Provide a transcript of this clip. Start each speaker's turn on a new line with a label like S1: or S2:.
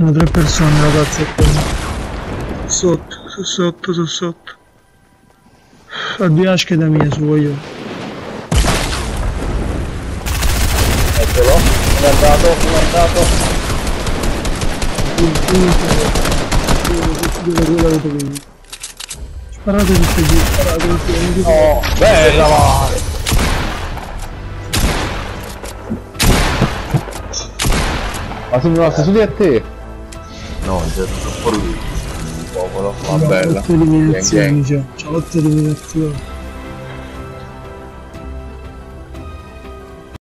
S1: Sono tre persone ragazzi qua. Sotto, su sotto, su sotto. Ha due asche da mia su voglio.
S2: Eccolo. Uno è andato, uno è andato.
S1: Sparate tutti giù, sparate tutti giù.
S2: Oh, bella va.
S3: Ma sono rimasto soli a te.
S2: No, c'è troppo lui. Il popolo. Ma bella.
S1: otto eliminazioni. C'ho otto eliminazioni.